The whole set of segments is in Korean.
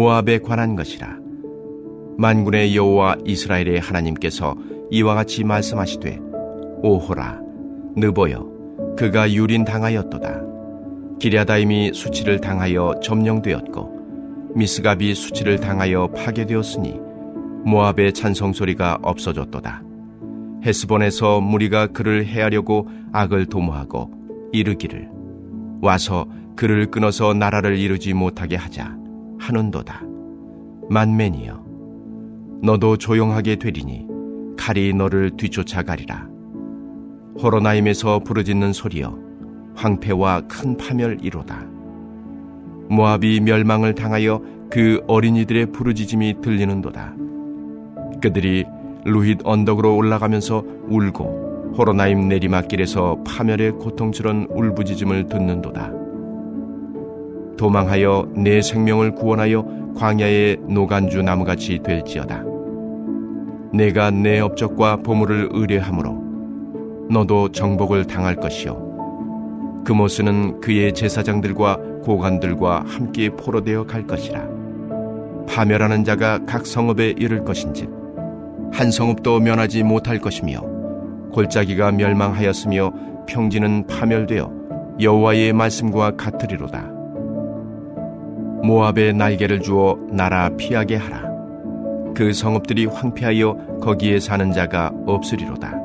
모압에 관한 것이라. 만군의 여호와 이스라엘의 하나님께서 이와 같이 말씀하시되 오호라 느보여 그가 유린 당하였도다. 기랴다임이 수치를 당하여 점령되었고 미스갑이 수치를 당하여 파괴되었으니 모압의 찬송 소리가 없어졌도다. 헤스본에서 무리가 그를 해하려고 악을 도모하고 이르기를 와서 그를 끊어서 나라를 이루지 못하게 하자 하는도다. 만맨이여, 너도 조용하게 되리니 칼이 너를 뒤쫓아가리라. 호로나임에서 부르짖는 소리여, 황폐와 큰 파멸이로다. 모압이 멸망을 당하여 그 어린이들의 부르짖음이 들리는도다. 그들이 루힛 언덕으로 올라가면서 울고 호로나임 내리막길에서 파멸의 고통스런 울부짖음을 듣는도다. 도망하여 내 생명을 구원하여 광야의 노간주 나무같이 될지어다. 내가 내 업적과 보물을 의뢰하므로 너도 정복을 당할 것이요. 그모스는 그의 제사장들과 고관들과 함께 포로되어 갈 것이라. 파멸하는 자가 각 성읍에 이를 것인즉 한 성읍도 면하지 못할 것이며 골짜기가 멸망하였으며 평지는 파멸되어 여호와의 말씀과 같으리로다. 모압에 날개를 주어 나라 피하게 하라. 그 성읍들이 황폐하여 거기에 사는 자가 없으리로다.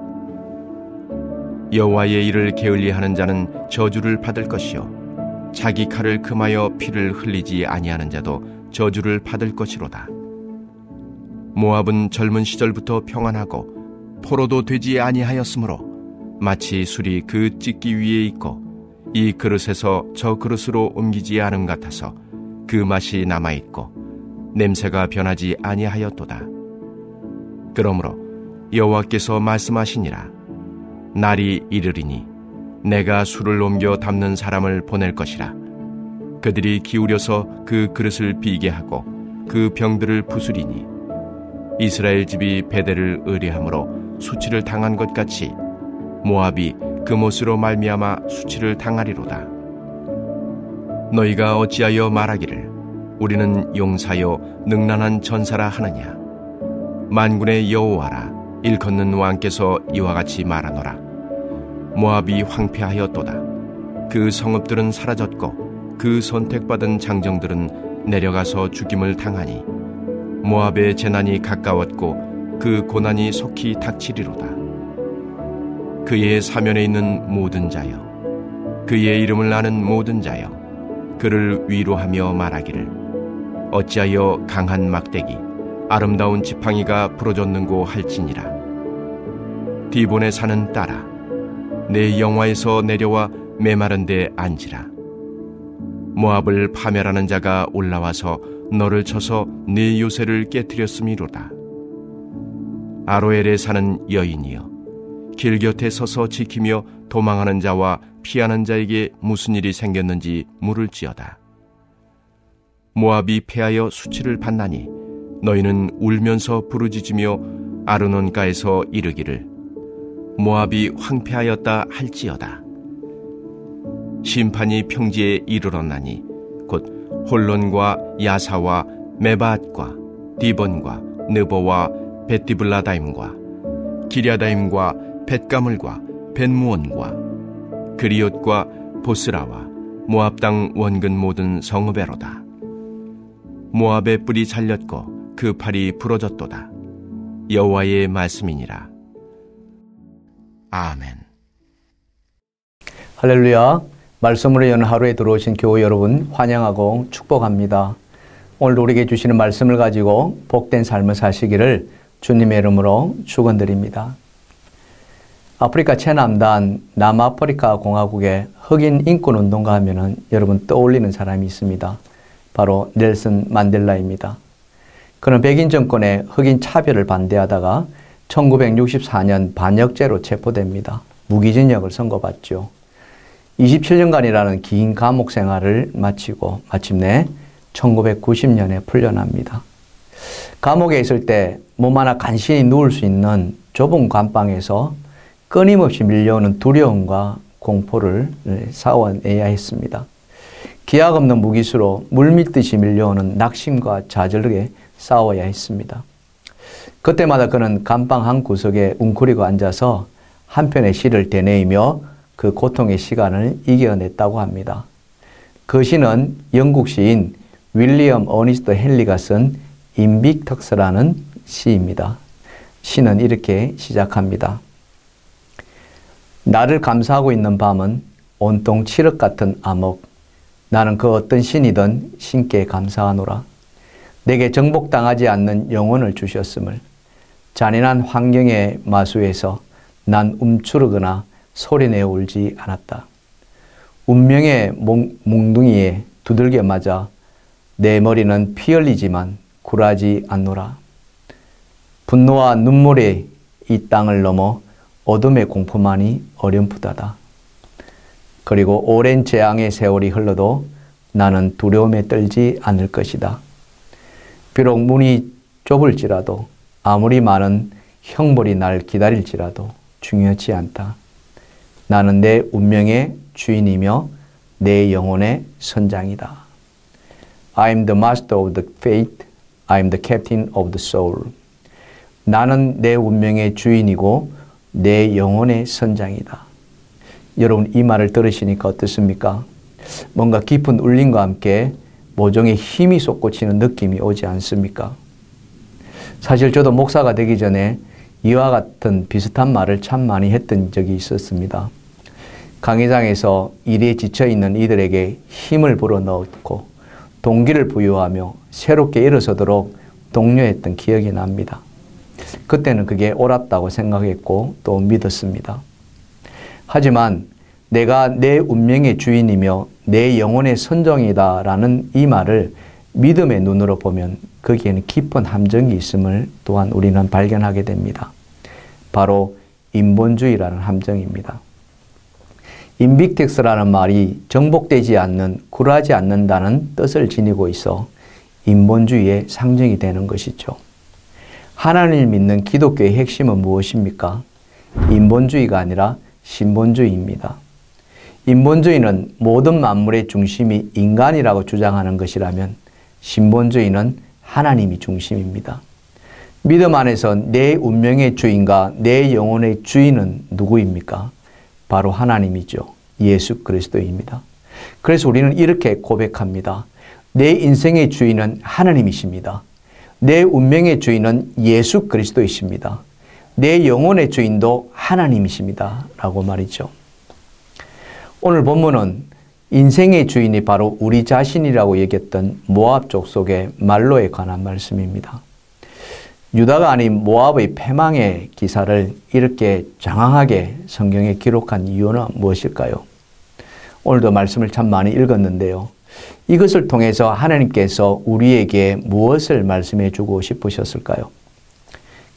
여호와의 일을 게을리하는 자는 저주를 받을 것이요 자기 칼을 금하여 피를 흘리지 아니하는 자도 저주를 받을 것이로다. 모압은 젊은 시절부터 평안하고 포로도 되지 아니하였으므로 마치 술이 그 찢기 위에 있고 이 그릇에서 저 그릇으로 옮기지 않음 같아서 그 맛이 남아 있고 냄새가 변하지 아니하였도다. 그러므로 여호와께서 말씀하시니라 날이 이르리니 내가 술을 옮겨 담는 사람을 보낼 것이라 그들이 기울여서 그 그릇을 비게 하고 그 병들을 부수리니 이스라엘 집이 베델을 의뢰함으로 수치를 당한 것 같이 모압이 그 못으로 말미암아 수치를 당하리로다. 너희가 어찌하여 말하기를 우리는 용사요 능란한 전사라 하느냐? 만군의 여호와라 일컫는 왕께서 이와 같이 말하노라. 모압이 황폐하였도다. 그 성읍들은 사라졌고 그 선택받은 장정들은 내려가서 죽임을 당하니 모압의 재난이 가까웠고 그 고난이 속히 닥치리로다. 그의 사면에 있는 모든 자여 그의 이름을 아는 모든 자여 그를 위로하며 말하기를 어찌하여 강한 막대기 아름다운 지팡이가 부러졌는고 할지니라. 디본에 사는 딸아 내 영화에서 내려와 메마른 데 앉으라. 모압을 파멸하는 자가 올라와서 너를 쳐서 네 요새를 깨뜨렸음이로다. 아로엘에 사는 여인이여 길 곁에 서서 지키며 도망하는 자와 피하는 자에게 무슨 일이 생겼는지 물을지어다. 모압이 패하여 수치를 받나니 너희는 울면서 부르짖으며 아르논가에서 이르기를 모압이 황폐하였다 할지어다. 심판이 평지에 이르렀나니 곧 홀론과 야사와 메바앗과 디본과 느보와 베티블라다임과 기랴다임과 벳가물과 벳무원과 그리옷과 보스라와 모압 땅 원근 모든 성읍에로다. 모압의 뿔이 잘렸고 그 팔이 부러졌도다. 여호와의 말씀이니라. 아멘. 할렐루야. 말씀으로 여는 하루에 들어오신 교우 여러분 환영하고 축복합니다. 오늘 우리에게 주시는 말씀을 가지고 복된 삶을 사시기를 주님의 이름으로 축원드립니다. 아프리카 최남단 남아프리카 공화국의 흑인 인권 운동가 하면은 여러분 떠올리는 사람이 있습니다. 바로 넬슨 만델라입니다. 그는 백인 정권의 흑인 차별을 반대하다가 1964년 반역죄로 체포됩니다. 무기징역을 선고받죠. 27년간이라는 긴 감옥 생활을 마치고 마침내 1990년에 풀려납니다. 감옥에 있을 때 몸 하나 간신히 누울 수 있는 좁은 감방에서 끊임없이 밀려오는 두려움과 공포를 싸워내야 했습니다. 기약 없는 무기수로 물밀듯이 밀려오는 낙심과 좌절에 싸워야 했습니다. 그때마다 그는 감방 한 구석에 웅크리고 앉아서 한 편의 시를 되뇌이며 그 고통의 시간을 이겨냈다고 합니다. 그 시는 영국 시인 윌리엄 어니스트 헨리가 쓴 인빅턱스라는 시입니다. 시는 이렇게 시작합니다. 나를 감사하고 있는 밤은 온통 칠흑 같은 암흑. 나는 그 어떤 신이든 신께 감사하노라. 내게 정복당하지 않는 영혼을 주셨음을 잔인한 환경의 마수에서 난 움츠르거나 소리내어 울지 않았다. 운명의 몽둥이에 두들겨 맞아 내 머리는 피 흘리지만 굴하지 않노라. 분노와 눈물이 이 땅을 넘어 어둠의 공포만이 어렴풋하다. 그리고 오랜 재앙의 세월이 흘러도 나는 두려움에 떨지 않을 것이다. 비록 문이 좁을지라도 아무리 많은 형벌이 날 기다릴지라도 중요하지 않다. 나는 내 운명의 주인이며 내 영혼의 선장이다. I am the master of the fate. I am the captain of the soul. 나는 내 운명의 주인이고 내 영혼의 선장이다. 여러분 이 말을 들으시니까 어떻습니까? 뭔가 깊은 울림과 함께 모종의 힘이 솟구치는 느낌이 오지 않습니까? 사실 저도 목사가 되기 전에 이와 같은 비슷한 말을 참 많이 했던 적이 있었습니다. 강의장에서 일에 지쳐있는 이들에게 힘을 불어넣고 동기를 부여하며 새롭게 일어서도록 독려했던 기억이 납니다. 그때는 그게 옳았다고 생각했고 또 믿었습니다. 하지만 내가 내 운명의 주인이며 내 영혼의 선정이다 라는 이 말을 믿음의 눈으로 보면 거기에는 깊은 함정이 있음을 또한 우리는 발견하게 됩니다. 바로 인본주의라는 함정입니다. 인빅텍스라는 말이 정복되지 않는, 굴하지 않는다는 뜻을 지니고 있어 인본주의의 상징이 되는 것이죠. 하나님을 믿는 기독교의 핵심은 무엇입니까? 인본주의가 아니라 신본주의입니다. 인본주의는 모든 만물의 중심이 인간이라고 주장하는 것이라면 신본주의는 하나님이 중심입니다. 믿음 안에서 내 운명의 주인과 내 영혼의 주인은 누구입니까? 바로 하나님이죠. 예수 그리스도입니다. 그래서 우리는 이렇게 고백합니다. 내 인생의 주인은 하나님이십니다. 내 운명의 주인은 예수 그리스도이십니다. 내 영혼의 주인도 하나님이십니다. 라고 말이죠. 오늘 본문은 인생의 주인이 바로 우리 자신이라고 얘기했던 모압 족속의 말로에 관한 말씀입니다. 유다가 아닌 모압의 패망의 기사를 이렇게 장황하게 성경에 기록한 이유는 무엇일까요? 오늘도 말씀을 참 많이 읽었는데요. 이것을 통해서 하나님께서 우리에게 무엇을 말씀해 주고 싶으셨을까요?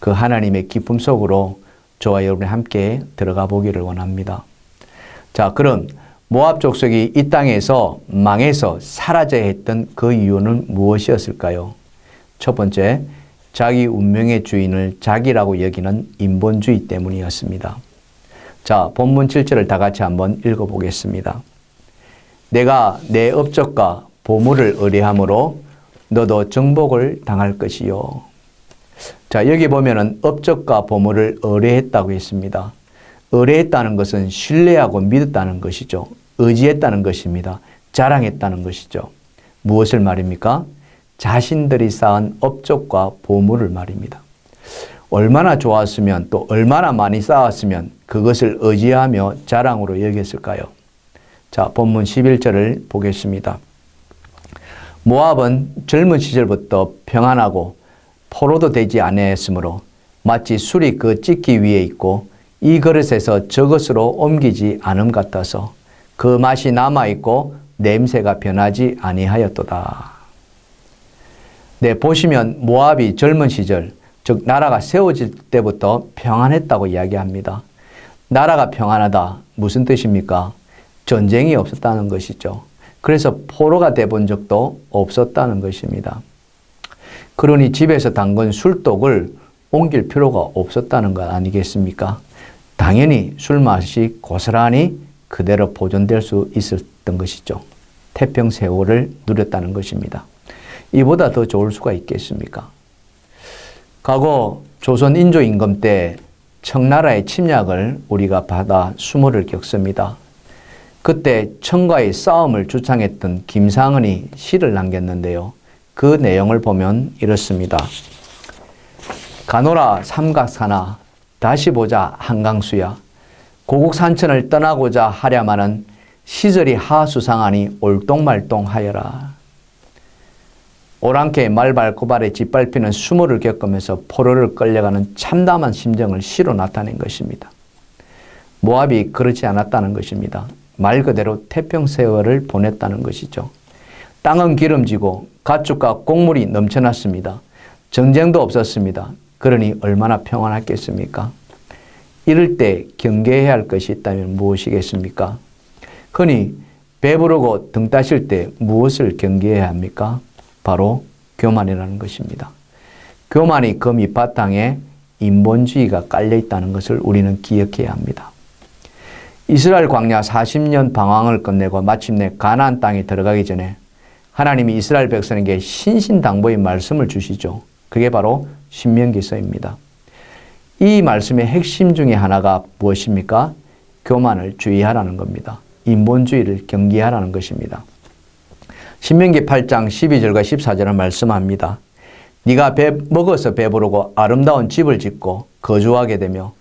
그 하나님의 기쁨 속으로 저와 여러분이 함께 들어가 보기를 원합니다. 자, 그럼 모압 족속이 이 땅에서 망해서 사라져야 했던 그 이유는 무엇이었을까요? 첫 번째, 자기 운명의 주인을 자기라고 여기는 인본주의 때문이었습니다. 자, 본문 7절을 다 같이 한번 읽어보겠습니다. 내가 내 업적과 보물을 의뢰함으로 너도 정복을 당할 것이요. 자, 여기 보면은 업적과 보물을 의뢰했다고 했습니다. 의뢰했다는 것은 신뢰하고 믿었다는 것이죠. 의지했다는 것입니다. 자랑했다는 것이죠. 무엇을 말입니까? 자신들이 쌓은 업적과 보물을 말입니다. 얼마나 좋았으면 또 얼마나 많이 쌓았으면 그것을 의지하며 자랑으로 여겼을까요? 자, 본문 11절을 보겠습니다. 모압은 젊은 시절부터 평안하고 포로도 되지 아니했으므로 마치 술이 그 찢기 위에 있고 이 그릇에서 저것으로 옮기지 않음 같아서 그 맛이 남아 있고 냄새가 변하지 아니하였도다. 네, 보시면 모압이 젊은 시절, 즉 나라가 세워질 때부터 평안했다고 이야기합니다. 나라가 평안하다 무슨 뜻입니까? 전쟁이 없었다는 것이죠. 그래서 포로가 돼본 적도 없었다는 것입니다. 그러니 집에서 담근 술독을 옮길 필요가 없었다는 것 아니겠습니까? 당연히 술 맛이 고스란히 그대로 보존될 수 있었던 것이죠. 태평 세월을 누렸다는 것입니다. 이보다 더 좋을 수가 있겠습니까? 과거 조선 인조 임금 때 청나라의 침략을 우리가 받아 수모를 겪습니다. 그때 청과의 싸움을 주창했던 김상은이 시를 남겼는데요. 그 내용을 보면 이렇습니다. 가노라 삼각사나 다시 보자 한강수야 고국 산천을 떠나고자 하랴마는 시절이 하수상하니 올똥말똥하여라. 오랑캐 말발고발에 짓밟히는 수모를 겪으면서 포로를 끌려가는 참담한 심정을 시로 나타낸 것입니다. 모압이 그렇지 않았다는 것입니다. 말 그대로 태평 세월을 보냈다는 것이죠. 땅은 기름지고 가축과 곡물이 넘쳐났습니다. 전쟁도 없었습니다. 그러니 얼마나 평안했겠습니까? 이럴 때 경계해야 할 것이 있다면 무엇이겠습니까? 흔히 배부르고 등 따실 때 무엇을 경계해야 합니까? 바로 교만이라는 것입니다. 교만이 그 밑바탕에 인본주의가 깔려 있다는 것을 우리는 기억해야 합니다. 이스라엘 광야 40년 방황을 끝내고 마침내 가나안 땅에 들어가기 전에 하나님이 이스라엘 백성에게 신신당부의 말씀을 주시죠. 그게 바로 신명기서입니다. 이 말씀의 핵심 중에 하나가 무엇입니까? 교만을 주의하라는 겁니다. 인본주의를 경계하라는 것입니다. 신명기 8장 12절과 14절은 말씀합니다. 네가 배, 먹어서 배부르고 아름다운 집을 짓고 거주하게 되며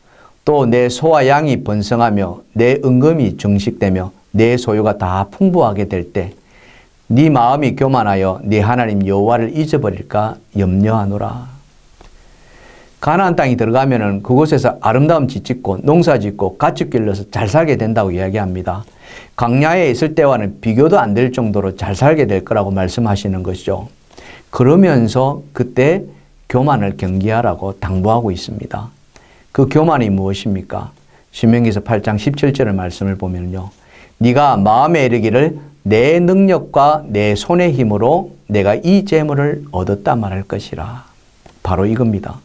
또 내 소와 양이 번성하며 내 은금이 정식되며 내 소유가 다 풍부하게 될 때 네 마음이 교만하여 네 하나님 여호와를 잊어버릴까 염려하노라. 가나안 땅이 들어가면은 그곳에서 아름다운 집 짓고 농사 짓고 가축 길러서 잘 살게 된다고 이야기합니다. 광야에 있을 때와는 비교도 안 될 정도로 잘 살게 될 거라고 말씀하시는 것이죠. 그러면서 그때 교만을 경계하라고 당부하고 있습니다. 그 교만이 무엇입니까? 신명기서 8장 17절의 말씀을 보면요. 네가 마음에 이르기를 내 능력과 내 손의 힘으로 내가 이 재물을 얻었다 말할 것이라. 바로 이겁니다.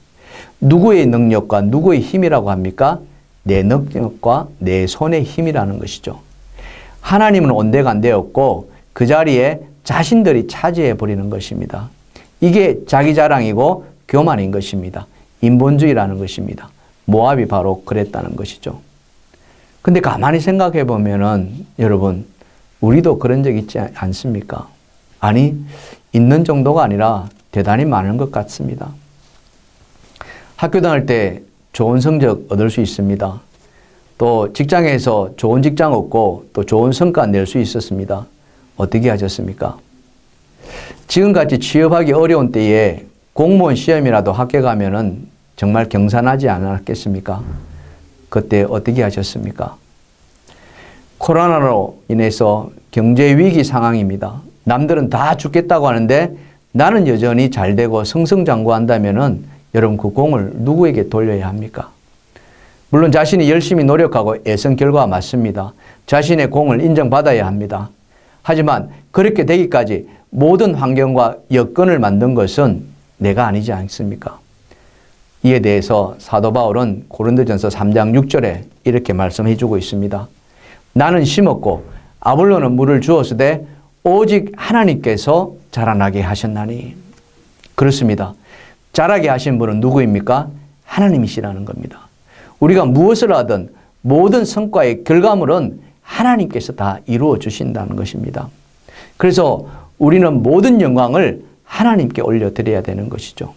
누구의 능력과 누구의 힘이라고 합니까? 내 능력과 내 손의 힘이라는 것이죠. 하나님은 온데간데없고 그 자리에 자신들이 차지해 버리는 것입니다. 이게 자기 자랑이고 교만인 것입니다. 인본주의라는 것입니다. 모압이 바로 그랬다는 것이죠. 근데 가만히 생각해 보면은 여러분 우리도 그런 적 있지 않습니까? 아니 있는 정도가 아니라 대단히 많은 것 같습니다. 학교 다닐 때 좋은 성적 얻을 수 있습니다. 또 직장에서 좋은 직장 얻고 또 좋은 성과 낼 수 있었습니다. 어떻게 하셨습니까? 지금같이 취업하기 어려운 때에 공무원 시험이라도 합격하면은 정말 경산하지 않았겠습니까? 그때 어떻게 하셨습니까? 코로나로 인해서 경제 위기 상황입니다. 남들은 다 죽겠다고 하는데 나는 여전히 잘 되고 승승장구한다면은 여러분 그 공을 누구에게 돌려야 합니까? 물론 자신이 열심히 노력하고 애쓴 결과가 맞습니다. 자신의 공을 인정받아야 합니다. 하지만 그렇게 되기까지 모든 환경과 여건을 만든 것은 내가 아니지 않습니까? 이에 대해서 사도 바울은 고린도전서 3장 6절에 이렇게 말씀해 주고 있습니다. 나는 심었고 아볼로는 물을 주었으되 오직 하나님께서 자라나게 하셨나니 그렇습니다. 자라게 하신 분은 누구입니까? 하나님이시라는 겁니다. 우리가 무엇을 하든 모든 성과의 결과물은 하나님께서 다 이루어 주신다는 것입니다. 그래서 우리는 모든 영광을 하나님께 올려드려야 되는 것이죠.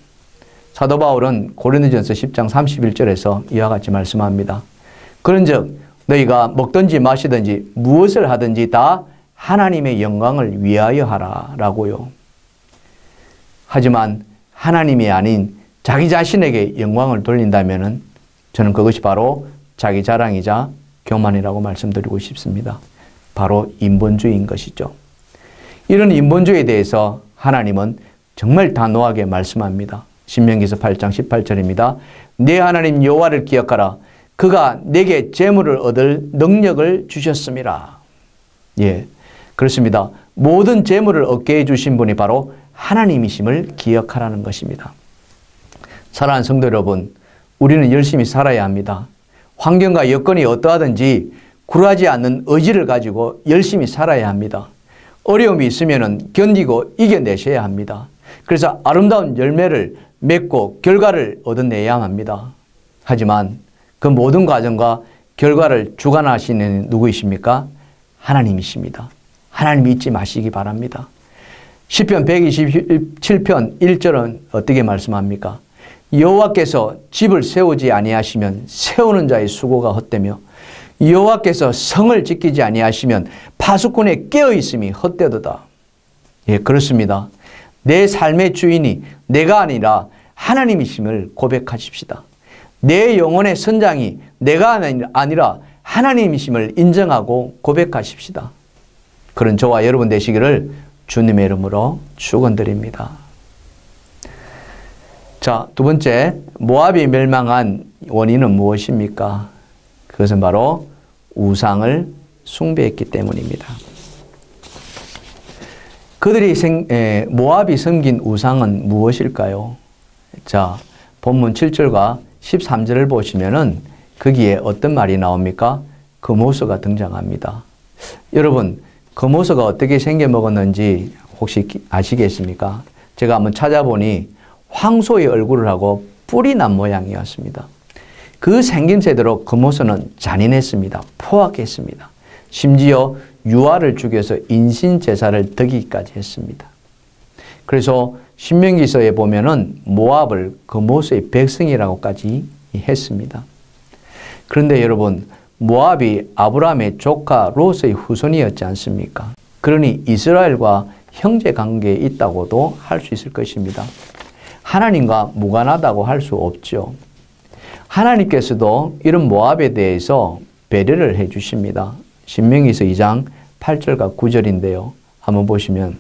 사도 바울은 고린도전서 10장 31절에서 이와 같이 말씀합니다. 그런즉 너희가 먹든지 마시든지 무엇을 하든지 다 하나님의 영광을 위하여 하라라고요. 하지만 하나님이 아닌 자기 자신에게 영광을 돌린다면은 저는 그것이 바로 자기 자랑이자 교만이라고 말씀드리고 싶습니다. 바로 인본주의인 것이죠. 이런 인본주의에 대해서 하나님은 정말 단호하게 말씀합니다. 신명기서 8장 18절입니다. 내 하나님 여호와를 기억하라. 그가 내게 재물을 얻을 능력을 주셨습니다. 예, 그렇습니다. 모든 재물을 얻게 해주신 분이 바로 하나님이심을 기억하라는 것입니다. 사랑하는 성도 여러분, 우리는 열심히 살아야 합니다. 환경과 여건이 어떠하든지 굴하지 않는 의지를 가지고 열심히 살아야 합니다. 어려움이 있으면 견디고 이겨내셔야 합니다. 그래서 아름다운 열매를 맺고 결과를 얻어내야 합니다. 하지만 그 모든 과정과 결과를 주관하시는 누구이십니까? 하나님이십니다. 하나님 잊지 마시기 바랍니다. 10편 127편 1절은 어떻게 말씀합니까? 여호와께서 집을 세우지 아니하시면 세우는 자의 수고가 헛되며 여호와께서 성을 지키지 아니하시면 파수꾼의 깨어 있음이 헛되도다. 예, 그렇습니다. 내 삶의 주인이 내가 아니라 하나님이심을 고백하십시다. 내 영혼의 선장이 내가 아니라 하나님이심을 인정하고 고백하십시다. 그런 저와 여러분 되시기를 주님의 이름으로 축원드립니다. 자, 두 번째, 모압이 멸망한 원인은 무엇입니까? 그것은 바로 우상을 숭배했기 때문입니다. 그들이 생, 에, 모압이 섬긴 우상은 무엇일까요? 자, 본문 7절과 13절을 보시면은 거기에 어떤 말이 나옵니까? 금호수가 등장합니다. 여러분, 금호수가 어떻게 생겨 먹었는지 혹시 아시겠습니까? 제가 한번 찾아보니 황소의 얼굴을 하고 뿔이 난 모양이었습니다. 그 생김새대로 금호수는 잔인했습니다. 포악했습니다. 심지어 유아를 죽여서 인신 제사를 드기까지 했습니다. 그래서 신명기서에 보면은 모압을 금호수의 백성이라고까지 했습니다. 그런데 여러분 모압이 아브라함의 조카 롯의 후손이었지 않습니까? 그러니 이스라엘과 형제 관계에 있다고도 할 수 있을 것입니다. 하나님과 무관하다고 할 수 없죠. 하나님께서도 이런 모압에 대해서 배려를 해 주십니다. 신명기서 2장 8절과 9절인데요. 한번 보시면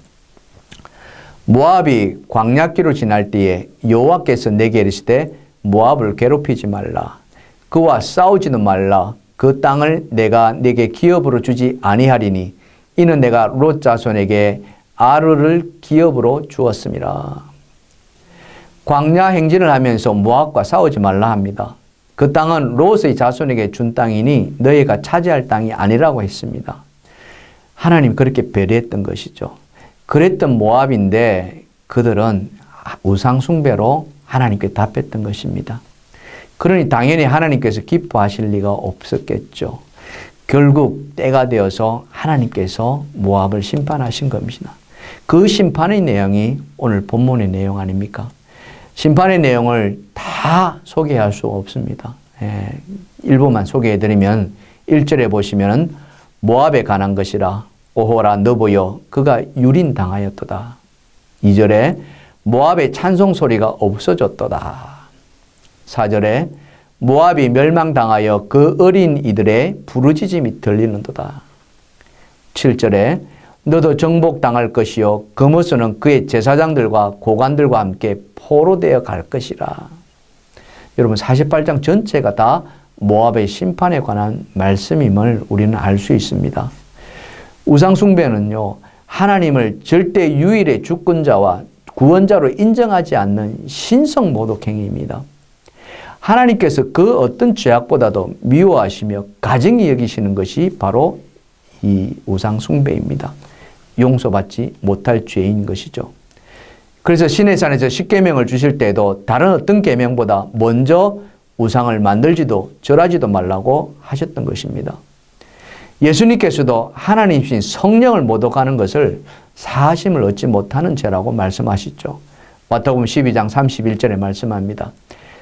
모압이 광야길로 지날 때에 여호와께서 내게 이르시되 모압을 괴롭히지 말라. 그와 싸우지도 말라. 그 땅을 내가 내게 기업으로 주지 아니하리니 이는 내가 롯 자손에게 아르를 기업으로 주었습니다. 광야 행진을 하면서 모압과 싸우지 말라 합니다. 그 땅은 롯의 자손에게 준 땅이니 너희가 차지할 땅이 아니라고 했습니다. 하나님 그렇게 배려했던 것이죠. 그랬던 모압인데 그들은 우상 숭배로 하나님께 답했던 것입니다. 그러니 당연히 하나님께서 기뻐하실 리가 없었겠죠. 결국 때가 되어서 하나님께서 모압을 심판하신 겁니다. 그 심판의 내용이 오늘 본문의 내용 아닙니까? 심판의 내용을 다 소개할 수 없습니다. 예, 일부만 소개해드리면 1절에 보시면 모압에 관한 것이라 오호라 너보여 그가 유린당하였도다. 2절에 모압의 찬송 소리가 없어졌도다. 4절에 모압이 멸망당하여 그 어린 이들의 부르짖음이 들리는도다. 7절에 너도 정복당할 것이요 금어스는 그의 제사장들과 고관들과 함께 포로되어 갈 것이라. 여러분 48장 전체가 다 모압의 심판에 관한 말씀임을 우리는 알 수 있습니다. 우상숭배는요, 하나님을 절대 유일의 주권자와 구원자로 인정하지 않는 신성 모독 행위입니다. 하나님께서 그 어떤 죄악보다도 미워하시며 가정히 여기시는 것이 바로 이 우상숭배입니다. 용서받지 못할 죄인 것이죠. 그래서 신의 산에서 십계명을 주실 때도 다른 어떤 계명보다 먼저 우상을 만들지도 절하지도 말라고 하셨던 것입니다. 예수님께서도 하나님이신 성령을 모독하는 것을 사심을 얻지 못하는 죄라고 말씀하시죠. 마태복음 12장 31절에 말씀합니다.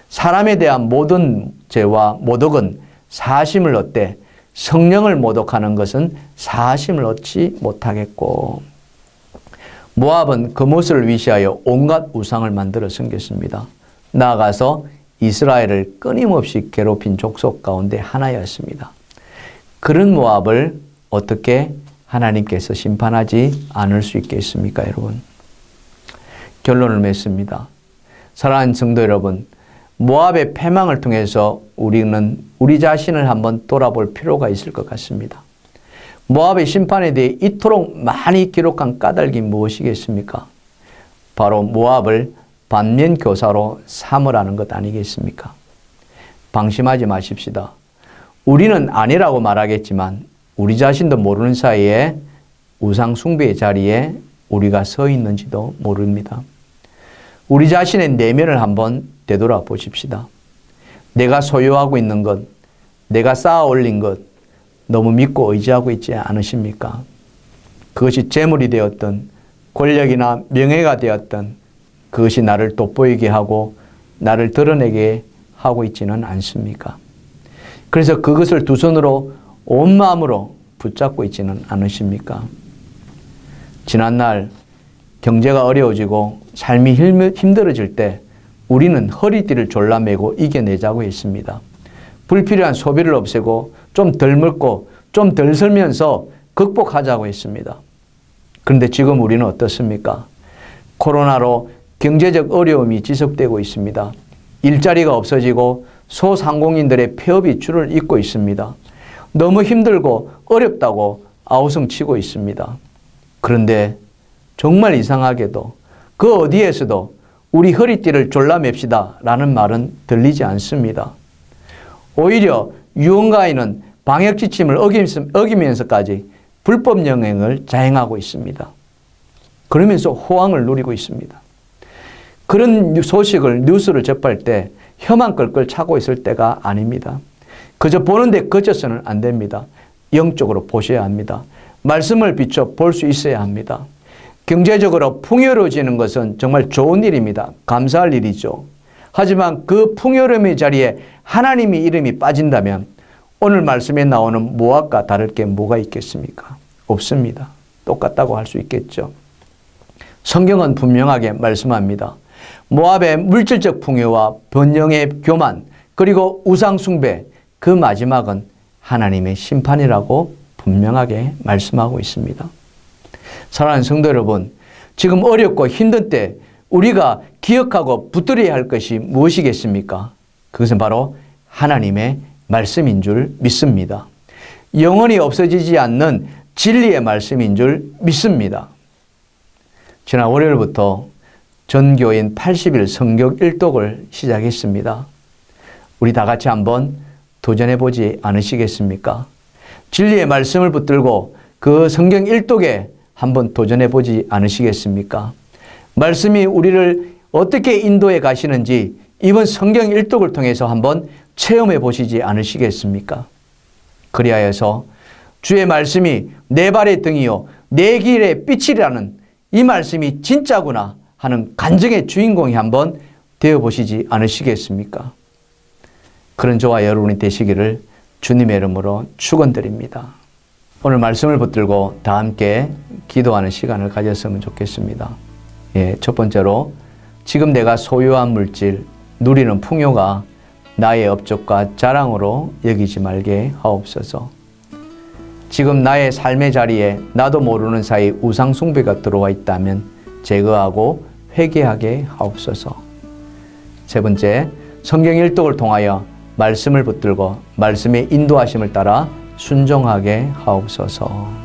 사람에 대한 모든 죄와 모독은 사심을 얻되 성령을 모독하는 것은 사심을 얻지 못하겠고 모압은 그못을 위시하여 온갖 우상을 만들어 섬겼습니다. 나아가서 이스라엘을 끊임없이 괴롭힌 족속 가운데 하나였습니다. 그런 모압을 어떻게 하나님께서 심판하지 않을 수 있겠습니까, 여러분? 결론을 맺습니다. 사랑하는 성도 여러분, 모압의 패망을 통해서 우리는 우리 자신을 한번 돌아볼 필요가 있을 것 같습니다. 모압의 심판에 대해 이토록 많이 기록한 까닭이 무엇이겠습니까? 바로 모압을 반면 교사로 삼으라는 것 아니겠습니까? 방심하지 마십시다. 우리는 아니라고 말하겠지만 우리 자신도 모르는 사이에 우상 숭배의 자리에 우리가 서 있는지도 모릅니다. 우리 자신의 내면을 한번 되돌아 보십시다. 내가 소유하고 있는 것, 내가 쌓아 올린 것, 너무 믿고 의지하고 있지 않으십니까? 그것이 재물이 되었던 권력이나 명예가 되었던 그것이 나를 돋보이게 하고 나를 드러내게 하고 있지는 않습니까? 그래서 그것을 두 손으로 온 마음으로 붙잡고 있지는 않으십니까? 지난날 경제가 어려워지고 삶이 힘들어질 때 우리는 허리띠를 졸라매고 이겨내자고 했습니다. 불필요한 소비를 없애고 좀 덜 먹고 좀덜 살면서 극복하자고 했습니다. 그런데 지금 우리는 어떻습니까? 코로나로 경제적 어려움이 지속되고 있습니다. 일자리가 없어지고 소상공인들의 폐업이 줄을 잇고 있습니다. 너무 힘들고 어렵다고 아우성치고 있습니다. 그런데 정말 이상하게도 그 어디에서도 우리 허리띠를 졸라맵시다 라는 말은 들리지 않습니다. 오히려 유언가에는 방역 지침을 어기면서까지 불법 영행을 자행하고 있습니다. 그러면서 호황을 누리고 있습니다. 그런 소식을 뉴스를 접할 때 혀만 끌끌 차고 있을 때가 아닙니다. 그저 보는데 그쳐서는 안 됩니다. 영적으로 보셔야 합니다. 말씀을 비춰 볼 수 있어야 합니다. 경제적으로 풍요로워지는 것은 정말 좋은 일입니다. 감사할 일이죠. 하지만 그 풍요로움의 자리에 하나님의 이름이 빠진다면 오늘 말씀에 나오는 모압과 다를 게 뭐가 있겠습니까? 없습니다. 똑같다고 할 수 있겠죠. 성경은 분명하게 말씀합니다. 모압의 물질적 풍요와 번영의 교만 그리고 우상 숭배 그 마지막은 하나님의 심판이라고 분명하게 말씀하고 있습니다. 사랑하는 성도 여러분, 지금 어렵고 힘든 때 우리가 기억하고 붙들어야 할 것이 무엇이겠습니까? 그것은 바로 하나님의 말씀인 줄 믿습니다. 영원히 없어지지 않는 진리의 말씀인 줄 믿습니다. 지난 월요일부터 전교인 80일 성경 일독을 시작했습니다. 우리 다 같이 한번 도전해 보지 않으시겠습니까? 진리의 말씀을 붙들고 그 성경 일독에 한번 도전해 보지 않으시겠습니까? 말씀이 우리를 어떻게 인도해 가시는지 이번 성경 일독을 통해서 한번 체험해 보시지 않으시겠습니까? 그리하여서 주의 말씀이 내 발의 등이요 내 길의 빛이라는 이 말씀이 진짜구나 하는 간증의 주인공이 한번 되어 보시지 않으시겠습니까? 그런 저와 여러분이 되시기를 주님의 이름으로 축원드립니다. 오늘 말씀을 붙들고 다 함께 기도하는 시간을 가졌으면 좋겠습니다. 예, 첫 번째로 지금 내가 소유한 물질, 누리는 풍요가 나의 업적과 자랑으로 여기지 말게 하옵소서. 지금 나의 삶의 자리에 나도 모르는 사이 우상 숭배가 들어와 있다면 제거하고 회개하게 하옵소서. 세 번째, 성경 일독을 통하여 말씀을 붙들고 말씀의 인도하심을 따라 순종하게 하옵소서.